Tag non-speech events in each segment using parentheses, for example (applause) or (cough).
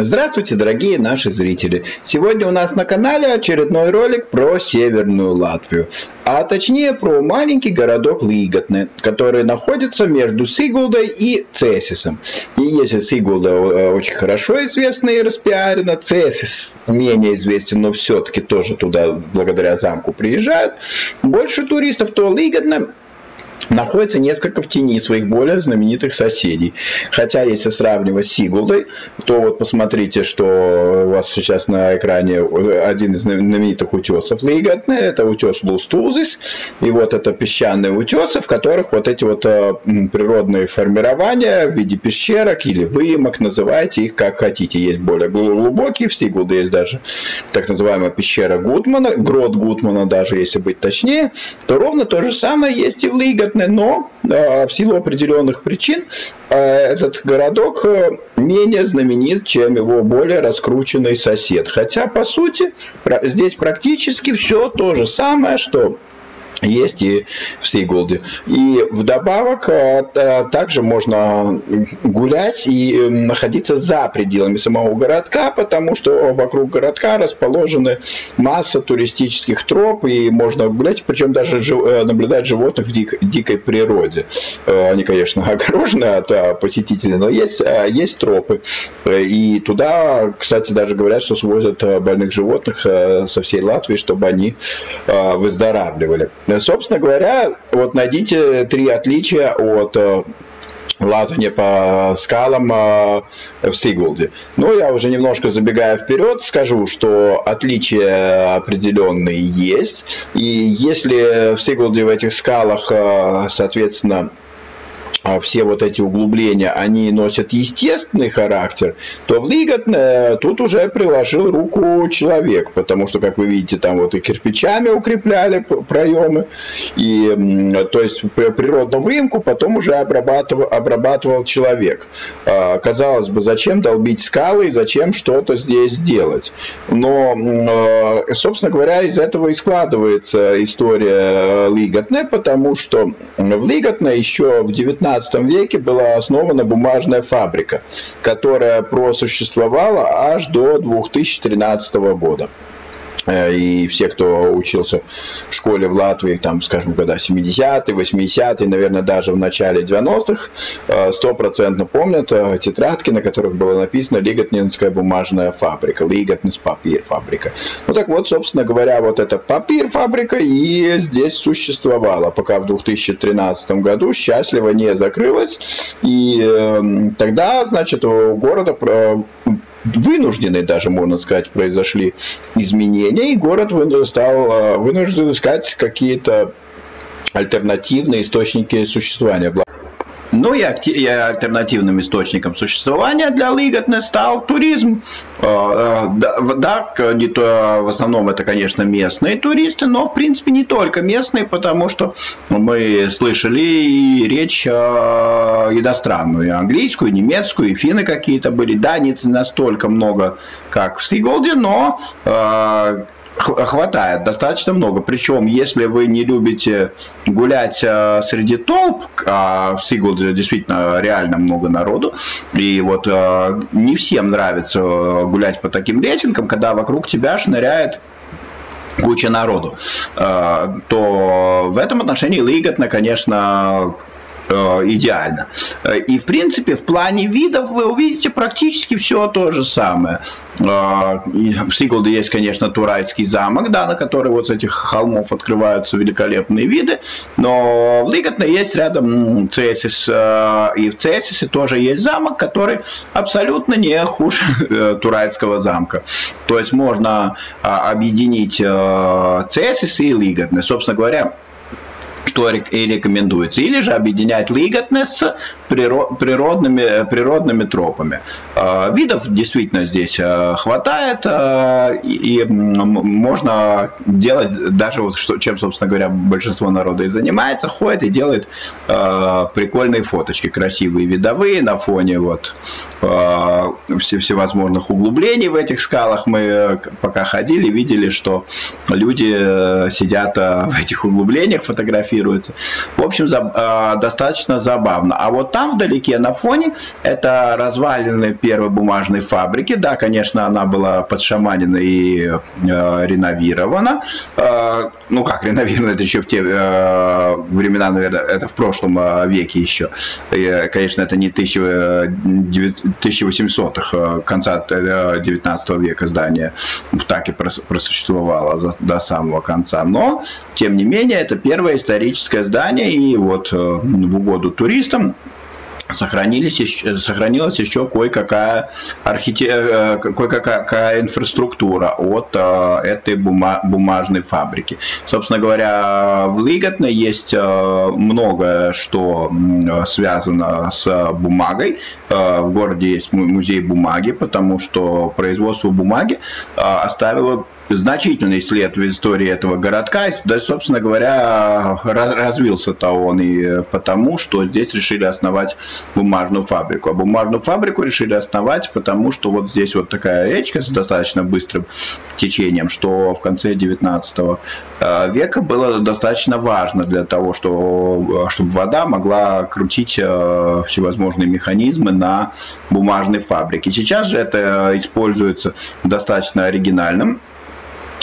Здравствуйте, дорогие наши зрители! Сегодня у нас на канале очередной ролик про Северную Латвию, а точнее про маленький городок Лиготне, который находится между Сигулдой и Цесисом. И если Сигулда э, очень хорошо известна и распиарена, Цесис менее известен, но все-таки тоже туда благодаря замку приезжают, больше туристов, то Лиготне находится несколько в тени своих более знаменитых соседей. Хотя, если сравнивать с Сигулдой, то вот посмотрите, что у вас сейчас на экране один из знаменитых утесов Лигатне, это утес Лустузис, и вот это песчаные утесы, в которых вот эти вот э, природные формирования в виде пещерок или выемок, называйте их как хотите. Есть более глубокие, в Сигулде есть даже так называемая пещера Гутмана, грот Гутмана даже, если быть точнее, то ровно то же самое есть и в Лигатне но э, в силу определенных причин э, этот городок э, менее знаменит, чем его более раскрученный сосед. Хотя, по сути, здесь практически все то же самое, что есть и в Сигулде. И вдобавок э, также можно гулять и эм, находиться за пределами самого городка, потому что вокруг городка расположены масса туристических троп, и можно гулять, причем даже э, наблюдать животных в дик, дикой природе. Э, они, конечно, (laughs) огорожены от посетителей, но есть, есть тропы. И туда, кстати, даже говорят, что свозят больных животных со всей Латвии, чтобы они выздоравливали. Собственно говоря, вот найдите три отличия от э, лазание по скалам э, в Сигулде. Ну, я уже немножко забегая вперед, скажу, что отличия определенные есть. И если в Сигулде в этих скалах, э, соответственно, все вот эти углубления, они носят естественный характер, то в Лиготне тут уже приложил руку человек, потому что, как вы видите, там вот и кирпичами укрепляли проемы, и, то есть природную выемку потом уже обрабатывал, обрабатывал человек. А, казалось бы, зачем долбить скалы и зачем что-то здесь делать? Но, а, собственно говоря, из этого и складывается история Лиготне, потому что в Лиготне еще в 19 XIX веке была основана бумажная фабрика, которая просуществовала аж до 2013 года. Э, и все, кто учился в школе в Латвии, там, скажем, года 70-е, 80-е, наверное, даже в начале 90-х, э, стопроцентно помнят э, тетрадки, на которых было написано «Лиготнинская бумажная фабрика», «Лиготнинс папир фабрика». Ну так вот, собственно говоря, вот эта папир фабрика и здесь существовала, пока в 2013 году счастливо не закрылась. И тогда, значит, у города вынужденные даже, можно сказать, произошли изменения, и город стал э, вынужден искать какие-то альтернативные источники существования. Ну и, альтернативным источником существования для Лиготне стал туризм. Э, э, да, то, в основном это, конечно, местные туристы, но, в принципе, не только местные, потому что мы слышали и речь иностранную, и английскую, и немецкую, и финны какие-то были. Да, не настолько много, как в Сиголде, но э, хватает достаточно много. Причем, если вы не любите гулять э, среди толп, а в Сигулде действительно реально много народу, и вот э, не всем нравится гулять по таким лесенкам, когда вокруг тебя шныряет куча народу, э, то в этом отношении Лиготно, конечно, Э, идеально. И, в принципе, в плане видов вы увидите практически все то же самое. Э, в Сиголде есть, конечно, Турайский замок, да, на который вот с этих холмов открываются великолепные виды, но в Лиготне есть рядом Цесис, э, и в Цесисе тоже есть замок, который абсолютно не хуже Турайского замка. То есть можно объединить Цесис и Лиготне. Собственно говоря, что и рекомендуется. Или же объединять лиготность с природными, природными тропами. А, видов действительно здесь а, хватает, а, и можно делать даже вот что, чем, собственно говоря, большинство народа и занимается, ходит и делает прикольные фоточки, красивые видовые на фоне вот всевозможных углублений в этих скалах. Мы э, пока ходили, видели, что люди э, сидят в этих углублениях, фотографируют фотографируется. В общем, за, э, достаточно забавно. А вот там вдалеке на фоне это развалины первой бумажной фабрики. Да, конечно, она была подшаманена и э, реновирована. Э, ну как реновирована, это еще в те э, времена, наверное, это в прошлом э, веке еще. И, конечно, это не 1800-х, э, конца 19 века здание так и просуществовало до самого конца. Но, тем не менее, это первое историческое здание, и вот в угоду туристам сохранились, сохранилась еще кое-какая, архите... Э, кое-какая инфраструктура от э, этой бума... бумажной фабрики. Собственно говоря, в Лиготне есть э, многое, что связано с бумагой. В городе есть музей бумаги, потому что производство бумаги оставило значительный след в истории этого городка. И, да, собственно говоря, развился-то он и потому, что здесь решили основать бумажную фабрику. А бумажную фабрику решили основать, потому что вот здесь вот такая речка с достаточно быстрым течением, что в конце 19 э, века было достаточно важно для того, что, чтобы вода могла крутить э, всевозможные механизмы на бумажной фабрике. Сейчас же это используется достаточно оригинальным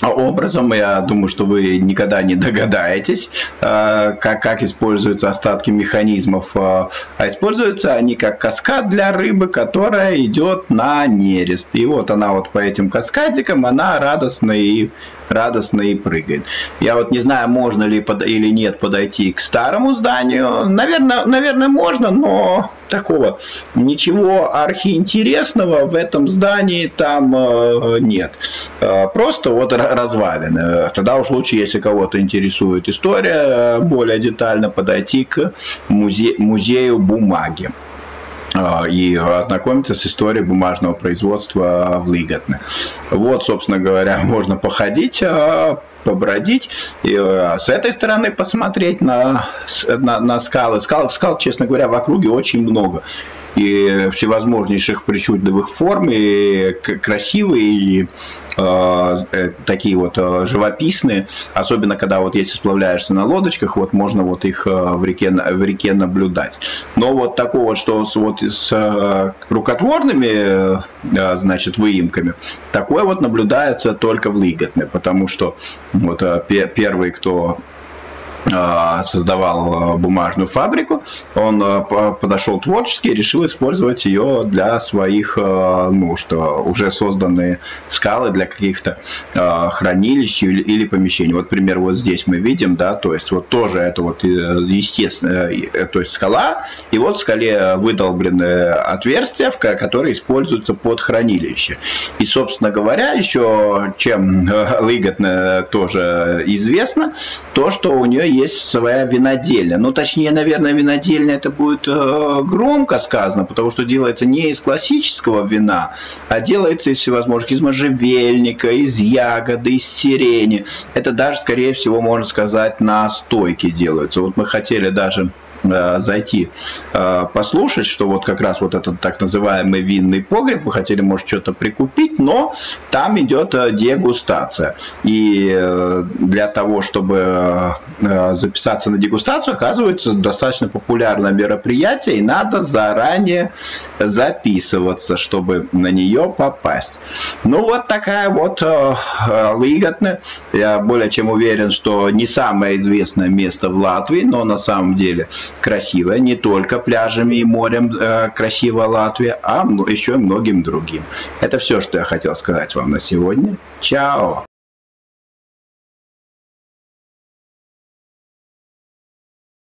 образом. Я думаю, что вы никогда не догадаетесь, э, как, как используются остатки механизмов. Э, а используются они как каскад для рыбы, которая идет на нерест. И вот она вот по этим каскадикам, она радостно и радостно и прыгает. Я вот не знаю, можно ли под, или нет подойти к старому зданию. Наверное, наверное, можно, но такого ничего архиинтересного в этом здании там э, нет. Э, просто вот развалины. Тогда уж лучше, если кого-то интересует история, более детально подойти к музе музею бумаги. А, и ознакомиться с историей бумажного производства в Лиготне. Вот, собственно говоря, (laughs) можно походить, а, побродить, и а, с этой стороны посмотреть на, на, на скалы. Скал, скал, честно говоря, в округе очень много и всевозможнейших причудливых форм, и красивые, и э, такие вот живописные, особенно когда вот если сплавляешься на лодочках, вот можно вот их в реке, в реке наблюдать. Но вот такого, что вот с э, рукотворными, э, значит, выемками, такое вот наблюдается только в Лиготне, потому что вот э, первый, кто создавал а, бумажную фабрику, он а, подошел творчески и решил использовать ее для своих нужд. Уже созданные скалы для каких-то хранилищ или помещений. Вот, например, вот здесь мы видим, да, то есть вот тоже это вот э, естественно, э, то есть скала, и вот в скале выдолблены отверстия, которые используются под хранилище. И, собственно говоря, еще чем Лыготно тоже известно, то, что у нее есть своя винодельня. Ну, точнее, наверное, винодельня это будет э, громко сказано, потому что делается не из классического вина, а делается из всевозможных, из можжевельника, из ягоды, из сирени. Это даже, скорее всего, можно сказать, на стойке делаются. Вот мы хотели даже зайти э, послушать, что вот как раз вот этот так называемый винный погреб, вы хотели, может, что-то прикупить, но там идет э, дегустация. И для того, чтобы записаться на дегустацию, оказывается, достаточно популярное мероприятие, и надо заранее записываться, чтобы на нее попасть. Ну, вот такая вот Лиготная. Я более чем уверен, что не самое известное место в Латвии, но на самом деле красивая, не только пляжами и морем э, красивая Латвия, а еще и многим другим. Это все, что я хотел сказать вам на сегодня. Чао!